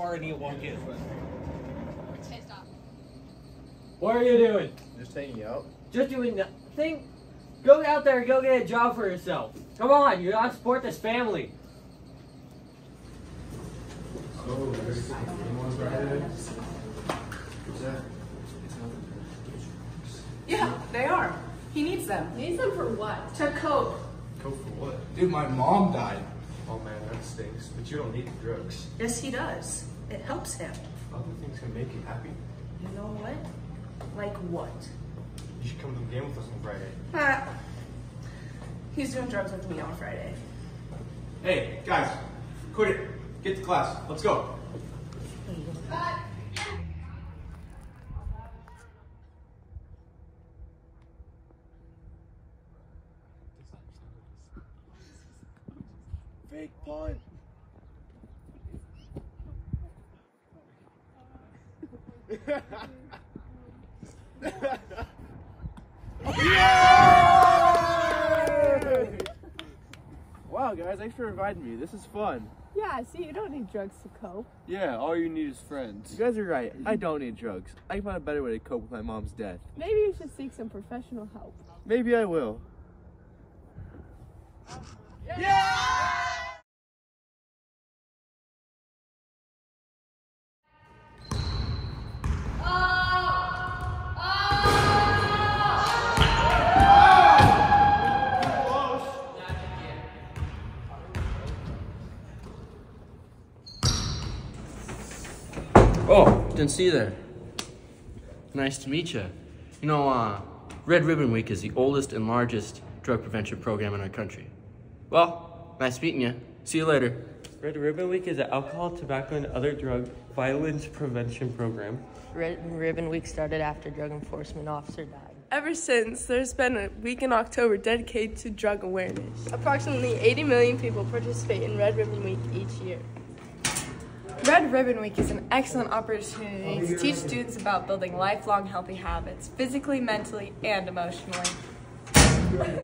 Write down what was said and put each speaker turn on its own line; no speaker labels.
car. I need to walk in.
Hey, stop.
What are you doing?
Just hanging out.
Just doing nothing? Go out there and go get a job for yourself. Come on, you gotta support this family.
So, there's anyone's Friday? What's that?
Yeah, they are. He needs them.
Needs them for what?
To cope.
Coke for what? Dude, my mom died. Oh man, that stinks. But you don't need the drugs.
Yes, he does. It helps him.
Other things can make you happy.
You know what? Like what?
You should come to the game with us on Friday.
Ah. He's doing drugs with me on Friday.
Hey, guys, quit it. Get to class. Let's go. Fake punt.
Wow, guys, thanks for inviting me. This is fun.
Yeah, see, you don't need drugs to cope.
Yeah, all you need is friends. You guys are right. I don't need drugs. I can find a better way to cope with my mom's death.
Maybe you should seek some professional help.
Maybe I will.
Oh, didn't see you there. Nice to meet you. You know, uh, Red Ribbon Week is the oldest and largest drug prevention program in our country. Well, nice meeting you. See you later.
Red Ribbon Week is an alcohol, tobacco, and other drug violence prevention program.
Red Ribbon Week started after drug enforcement officer died.
Ever since, there's been a week in October dedicated to drug awareness.
Approximately 80 million people participate in Red Ribbon Week each year.
Red Ribbon Week is an excellent opportunity to teach students about building lifelong healthy habits, physically, mentally, and emotionally.